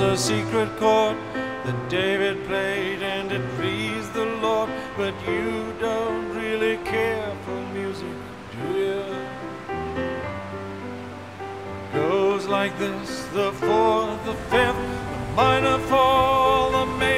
the secret chord that David played and it pleased the Lord. But you don't really care for music, do you? Goes like this the fourth, the fifth, the minor fall, the major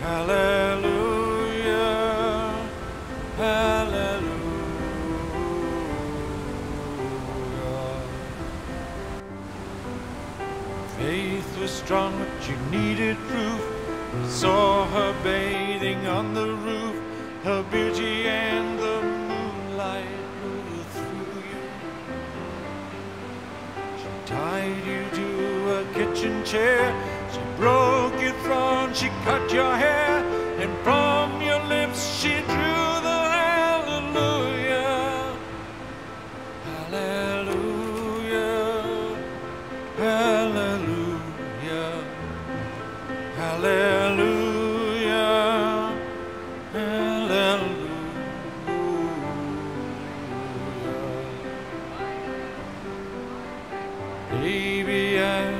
Hallelujah. Hallelujah. Faith was strong, but you needed proof. Saw her bathing on the roof, her beauty and kitchen chair. She broke your throne. She cut your hair. And from your lips she drew the hallelujah. Hallelujah. Hallelujah. Hallelujah. Hallelujah. Baby,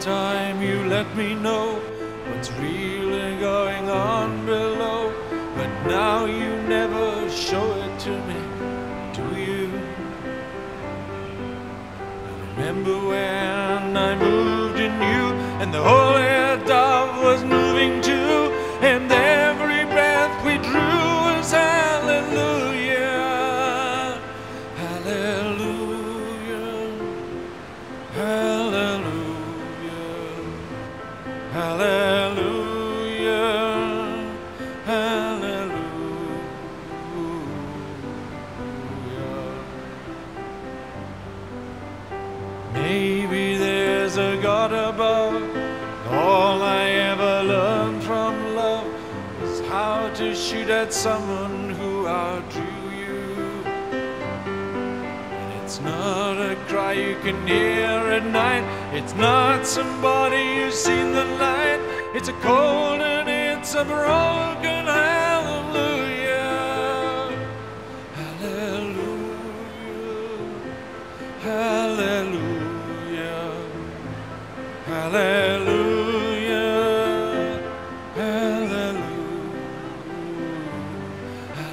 Time you let me know what's really going on below, but now you never show it to me, do you? I Remember when I moved in you and the holy dove was moving too, and every breath we drew was hallelujah, hallelujah, hallelujah, All I ever learned from love is how to shoot at someone who outdrew you. And it's not a cry you can hear at night. It's not somebody who's seen the light. It's a cold and it's a broken hallelujah. Hallelujah. Hallelujah. Hallelujah.